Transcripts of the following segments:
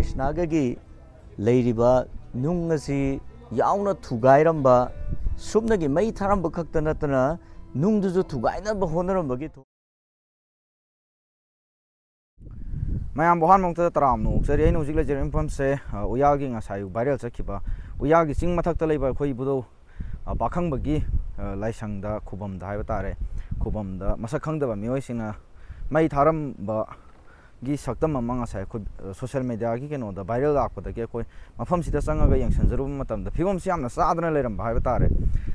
ꯂꯩꯁꯅꯥꯒꯒꯤ ꯂꯩꯔꯤꯕ ꯅꯨꯡ ꯑꯁꯤ ꯌꯥꯎꯅ ꯊꯨꯒꯥꯏꯔꯝꯕ ꯁꯨꯞꯅꯒꯤ ꯃꯩ ꯊꯥꯔꯝꯕ ꯈꯛꯇ ꯅꯠꯇꯅ ꯅꯨꯡꯗꯨꯁꯨ ꯊꯨꯒꯥꯏꯅꯕ ꯍꯣꯠꯅꯔꯝꯕꯒꯤ ꯃꯌꯥꯝꯕꯨ ꯑꯍꯥꯟꯕꯃꯛꯇ ꯇꯔꯥꯝꯅ ꯑꯣꯛꯆꯔꯤ ꯑꯩꯅ ꯍꯧꯖꯤꯛ ꯂꯩꯖꯔꯤꯕ ꯃꯐꯝꯁꯦ ꯎꯌꯥꯒꯤ ꯉꯁꯥꯏ ꯚꯥꯏꯔꯦꯜ ꯆꯠꯈꯤꯕ ꯎꯌꯥꯒꯤ ꯆꯤꯡ ꯃꯊꯛꯇ ꯂꯩꯕ ꯑꯩꯈꯣꯏ ꯏꯕꯨꯙꯧ ꯄꯥꯈꯪꯕꯒꯤ ꯂꯥꯏꯁꯪꯗ ꯈꯨꯕꯝꯗ ꯍꯥꯏꯕ ꯇꯥꯔꯦ ꯈꯨꯕꯝꯗ ꯃꯁꯛ ꯈꯪꯗꯕ ꯃꯤꯑꯣꯏꯁꯤꯡꯅ ꯃꯩ गी सक्तम अमा ngasai khu social media gi keno da viral lak pada ge koi mafam sida sanga ga yang sanjaru matam da figom siam na sadana leram bhai ba tare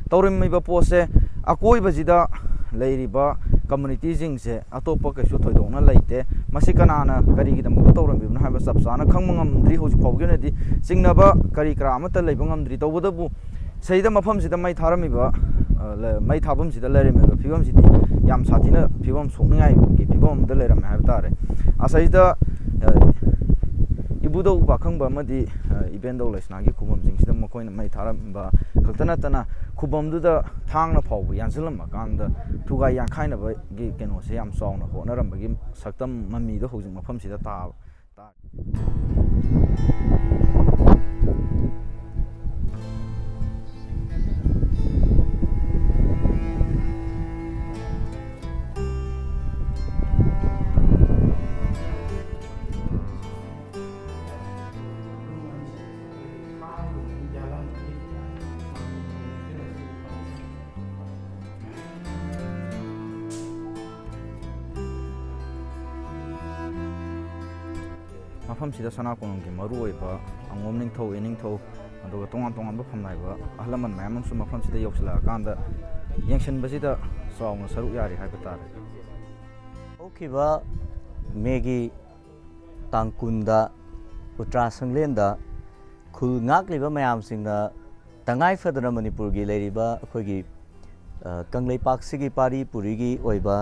torim mi ba pose akoi ba jida leiri ba community jing se atopa ke su thoidong na leite masi kana na kari gi dam ko torim bi na ha ba sab sa na khang mangam dri ho ji phau ge na di sing na ba kari kra ma ta leibang am dri to bu da bu sei da mafam sida mai tharam mi ba mai thabam sida lerim ba figom sidi yam sathina figom sokngai gi figom da leram ha ba tare 아사이다 이부도 바캉 바마디 이벤도 레스나기 쿠범 징시다 마코인 마이 타람 바. 극타나타나 쿠범도다 탕나 파우 양슬람 마간다 투가 양카이나 바기 케노세 얌 사우나 호나람 바기 삭담 마미도 호징 마팜시다 타 타 ꯃꯐꯝꯁꯤꯗ ꯁꯅꯥ ꯀꯣꯅꯨꯡꯒꯤ ꯃꯔꯨꯑꯣꯏꯕ ꯑꯉꯣꯝ ꯅꯤꯡꯊꯧ ꯏꯅꯤꯡꯊꯧ ꯑꯗꯨꯒ ꯇꯣꯉꯥꯟ ꯇꯣꯉꯥꯟꯕ ꯐꯝꯅꯥꯏꯕ ꯑꯍꯜ ꯂꯃꯟ ꯃꯌꯥꯝ ꯑꯃꯁꯨ ꯃꯐꯝꯁꯤꯗ ꯌꯧꯁꯤꯜꯂꯛꯑꯀꯥꯟꯗ ꯌꯦꯡꯁꯤꯟꯕꯁꯤꯗ ꯆꯥꯎꯅ ꯁꯔꯨꯛ ꯌꯥꯔꯤ ꯍꯥꯏꯕ ꯇꯥꯔꯦ ꯍꯧꯈꯤꯕ ꯃꯦꯒꯤ ꯇꯥꯡ ꯀꯨꯟꯗ ꯎꯇ꯭ꯔꯥ ꯁꯪꯂꯦꯟꯗ ꯈꯨꯜ ꯉꯥꯛꯂꯤꯕ ꯃꯌꯥꯝꯁꯤꯡꯅ ꯇꯉꯥꯏ ꯐꯗꯅ ꯃꯅꯤꯄꯨꯔꯒꯤ ꯂꯩꯔꯤꯕ ꯑꯩꯈꯣꯏꯒꯤ ꯀꯪꯂꯩꯄꯥꯛꯁꯤꯒꯤ ꯄꯥꯔꯤ ꯄꯨꯔꯤꯒꯤ ꯑꯣꯏꯕ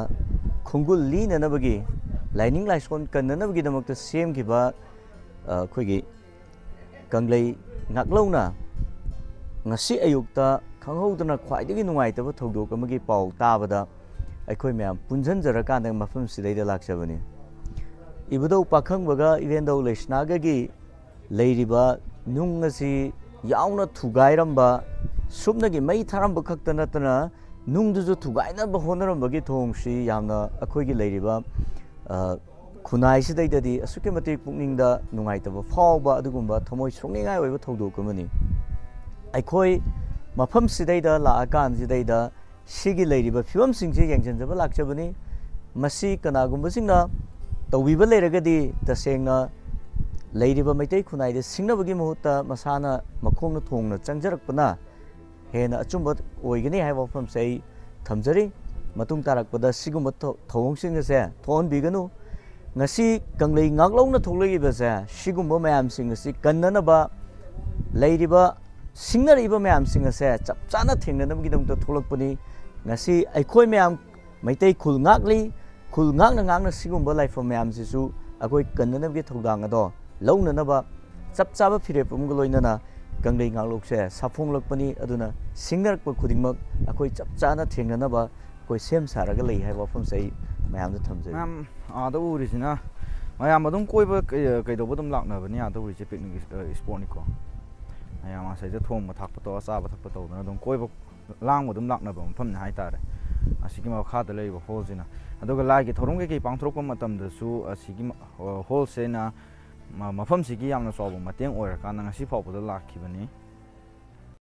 ꯈꯣꯡꯒꯨꯜ ꯂꯤꯅꯅꯕꯒꯤ ꯂꯥꯏꯅꯤꯡ ꯂꯥꯏꯁꯣꯟ ꯀꯟꯅꯅꯕꯒꯤꯗꯃꯛꯇ ꯁꯦꯝꯈꯤꯕ ꯑꯩꯈꯣꯏꯒꯤ ꯀꯪꯂꯩ ꯉꯥꯛꯂꯧꯅ ꯉꯁꯤ ꯑꯌꯨꯛꯇ ꯈꯪꯍꯧꯗꯅ ꯈ꯭ꯋꯥꯏꯗꯒꯤ ꯅꯨꯡꯉꯥꯏꯇꯕ ꯊꯧꯗꯣꯛ ꯑꯃꯒꯤ ꯄꯥꯎ ꯇꯥꯕꯗ ꯑꯩꯈꯣꯏ ꯃꯌꯥꯝ ꯄꯨꯟꯁꯤꯟꯖꯔꯀꯥꯟꯗ ꯃꯐꯝꯁꯤꯗꯩꯗ ꯂꯥꯛꯆꯕꯅꯤ ꯏꯕꯨꯙꯧ ꯄꯥꯈꯪꯕꯒ ꯏꯔꯦꯟꯗꯧ ꯂꯩꯁꯅꯥꯒꯒꯤ ꯂꯩꯔꯤꯕ ꯅꯨꯡ ꯑꯁꯤ ꯌꯥꯎꯅ ꯊꯨꯒꯥꯏꯔꯝꯕ ꯁꯨꯞꯅꯒꯤ ꯃꯩ ꯊꯥꯔꯝꯕ ꯈꯛꯇ ꯅꯠꯇꯅ ꯅꯨꯡꯗꯨꯁꯨ ꯊꯨꯒꯥꯏꯅꯕ ꯍꯣꯠꯅꯔꯝꯕꯒꯤ ꯊꯧꯑꯣꯡꯁꯤ ꯌꯥꯝꯅ ꯑꯩꯈꯣꯏꯒꯤ ꯂꯩꯔꯤꯕ ꯈꯨꯟꯅꯥꯏꯁꯤꯗꯩꯗꯗꯤ ꯑꯁꯨꯛꯀꯤ ꯃꯇꯤꯛ ꯄꯨꯛꯅꯤꯡꯗ ꯅꯨꯡꯉꯥꯏꯇꯕ ꯐꯥꯎꯕ ꯑꯗꯨꯒꯨꯝꯕ ꯊꯃꯣꯏ ꯁꯣꯛꯅꯤꯡꯉꯥꯏ ꯑꯣꯏꯕ ꯊꯧꯗꯣꯛ ꯑꯃꯅꯤ ꯑꯩꯈꯣꯏ ꯃꯐꯝꯁꯤꯗꯩꯗ ꯂꯥꯛꯑꯀꯥꯟꯁꯤꯗꯩꯗ ꯁꯤꯒꯤ ꯂꯩꯔꯤꯕ ꯐꯤꯕꯝꯁꯤꯡꯁꯤ ꯌꯦꯡꯁꯤꯟꯖꯕ ꯂꯥꯛꯆꯕꯅꯤ ꯃꯁꯤ ꯀꯅꯥꯒꯨꯝꯕꯁꯤꯡꯅ ꯇꯧꯕꯤꯕ ꯂꯩꯔꯒꯗꯤ ꯇꯁꯦꯡꯅ ꯂꯩꯔꯤꯕ ꯃꯩꯇꯩ ꯈꯨꯟꯅꯥꯏꯗ ꯁꯤꯡꯅꯕꯒꯤ ꯃꯍꯨꯠꯇ ꯃꯁꯥꯅ ꯃꯈꯣꯡꯅ ꯊꯣꯡꯅ ꯆꯪꯖꯔꯛꯄꯅ ꯍꯦꯟꯅ ꯑꯆꯨꯝꯕ ꯑꯣꯏꯒꯅꯤ ꯍꯥꯏꯕ ꯋꯥꯐꯝꯁꯦ ꯑꯩ ꯊꯝꯖꯔꯤ ꯃꯇꯨꯡ ꯇꯥꯔꯛꯄꯗ ꯁꯤꯒꯨꯝꯕ ꯊꯧꯑꯣꯡꯁꯤꯡ ꯑꯁꯦ ꯊꯣꯛꯍꯟꯕꯤꯒꯅꯨ ꯉꯁꯤ ꯀꯪꯂꯩ ꯉꯥꯛꯂꯧꯅ ꯊꯣꯛꯂꯛꯏꯕꯁꯦ ꯁꯤꯒꯨꯝꯕ ꯃꯌꯥꯝꯁꯤꯡ ꯑꯁꯤ ꯀꯟꯅꯅꯕ ꯂꯩꯔꯤꯕ ꯁꯤꯡꯅꯔꯤꯕ ꯃꯌꯥꯝꯁꯤꯡ ꯑꯁꯦ ꯆꯞ ꯆꯥꯅ ꯊꯦꯡꯅꯅꯕꯒꯤꯗꯃꯛꯇ ꯊꯣꯛꯂꯛꯄꯅꯤ ꯉꯁꯤ ꯑꯩꯈꯣꯏ ꯃꯌꯥꯝ ꯃꯩꯇꯩ ꯈꯨꯜ ꯉꯥꯛꯂꯤ ꯈꯨꯜ ꯉꯥꯛꯅ ꯉꯥꯛꯅ ꯁꯤꯒꯨꯝꯕ ꯂꯥꯏꯐꯝ ꯃꯌꯥꯝꯁꯤꯁꯨ ꯑꯩꯈꯣꯏ ꯀꯟꯅꯅꯕꯒꯤ ꯊꯧꯗꯥꯡ ꯑꯗꯣ ꯂꯧꯅꯅꯕ ꯆꯞ ꯆꯥꯕ ꯐꯤꯔꯦꯞ ꯑꯃꯒ ꯂꯣꯏꯅꯅ ꯀꯪꯂꯩ ꯉꯥꯛꯂꯣꯛꯁꯦ ꯁꯥꯐꯣꯡꯂꯛꯄꯅꯤ ꯑꯗꯨꯅ ꯁꯤꯡꯅꯔꯛꯄ ꯈꯨꯗꯤꯡꯃꯛ ꯑꯩꯈꯣꯏ ꯆꯞ ꯆꯥꯅ ꯊꯦꯡꯅꯅꯕ ꯑꯩꯈꯣꯏ ꯁꯦꯝ ꯁꯥꯔꯒ ꯂꯩ ꯍꯥꯏꯕ ꯋꯥꯐꯝꯁꯦ ꯑꯩ ꯃꯌꯥꯝꯗ ꯊꯝꯖꯩ ꯃꯌꯥꯝ ꯑꯥꯗ ꯎꯔꯤꯁꯤꯅ ꯃꯌꯥꯝ ꯑꯗꯨꯝ ꯀꯣꯏꯕ ꯀꯩꯗꯧꯕ ꯑꯗꯨꯝ ꯂꯥꯛꯅꯕꯅꯤ ꯑꯥꯗ ꯎꯔꯤꯁꯦ ꯄꯤꯛꯅꯤꯛ ꯏꯁꯄꯣꯠꯅꯤꯀꯣ ꯃꯌꯥꯝ ꯑꯁꯤꯗ ꯊꯣꯡꯕ ꯊꯥꯛꯄ ꯇꯧꯔ ꯆꯥꯕ ꯊꯛꯄ ꯇꯧꯗꯅ ꯑꯗꯨꯝ ꯀꯣꯏꯕ ꯂꯥꯡꯕ ꯑꯗꯨꯝ ꯂꯥꯛꯅꯕ ꯃꯐꯝꯅꯤ ꯍꯥꯏꯇꯥꯔꯦ ꯑꯁꯤꯒꯤ ꯃꯈꯥꯗ ꯂꯩꯔꯤꯕ ꯍꯣꯜꯁꯤꯅ ꯑꯗꯨꯒ ꯂꯥꯏꯒꯤ ꯊꯧꯔꯝ ꯀꯩꯀꯩ ꯄꯥꯡꯊꯣꯔꯛꯄ ꯃꯇꯝꯗꯁꯨ ꯑꯁꯤꯒꯤ ꯍꯣꯜꯁꯤꯅ ꯃꯐꯝꯁꯤꯒꯤ ꯌꯥꯝꯅ ꯆꯥꯎꯕ ꯃꯇꯦꯡ ꯑꯣꯏꯔꯀꯥꯟꯗ ꯉꯁꯤ ꯐꯥꯎꯕꯗ ꯂꯥꯛꯈꯤꯕꯅꯤ